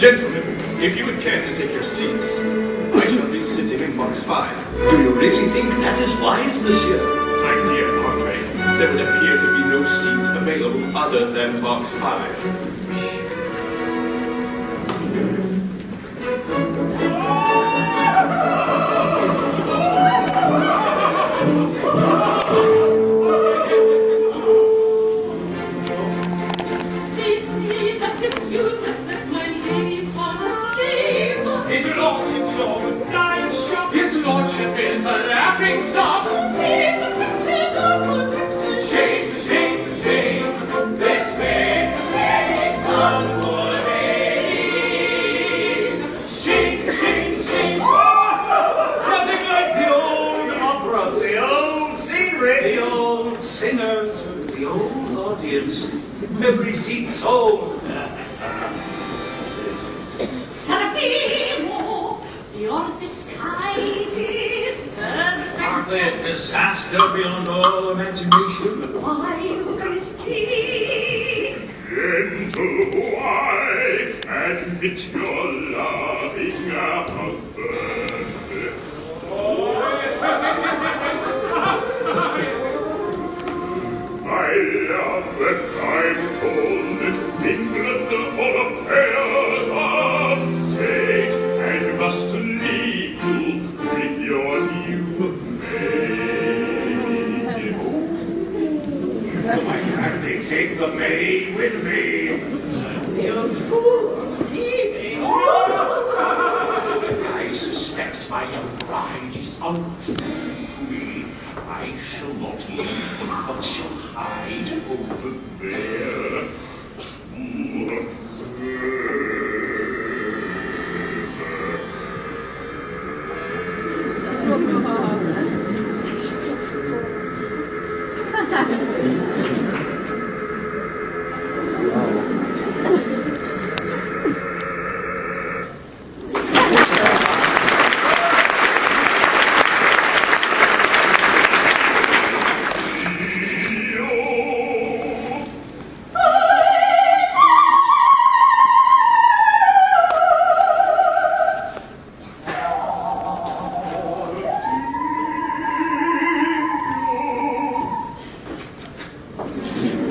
Gentlemen, if you would care to take your seats, I shall be sitting in box five. Do you really think that is wise, monsieur? My dear Andre, there would appear to be no seats available other than box five. Audience. Every seat sold. Serafimo, your disguise is perfect. Aren't they a disaster beyond all imagination? Why you can speak? Gentle wife, admit your loving husband. I take the maid with me? You fools, leaving. I suspect my young bride is untrue to me. I shall not leave, but shall hide over there.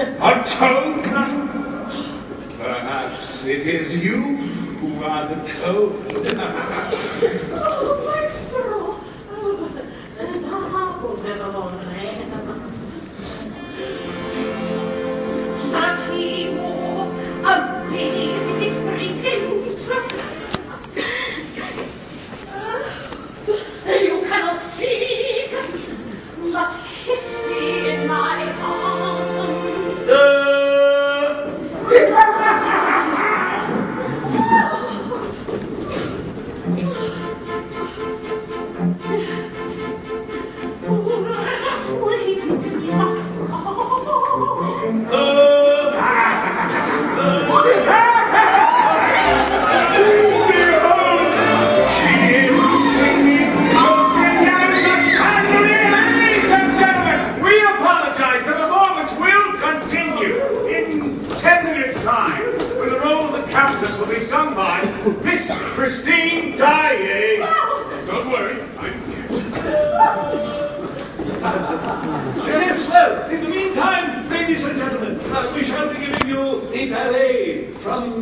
A? Perhaps it is you who are the toad. Oh. Oh, bravo, benevolere. Serafimo, a baby sprinkles. You cannot speak, but kiss me in my husband.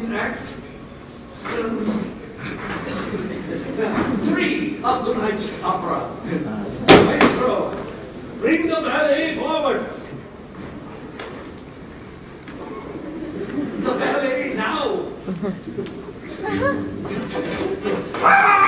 Act, three of tonight's opera. Maestro, bring the ballet forward. The ballet now.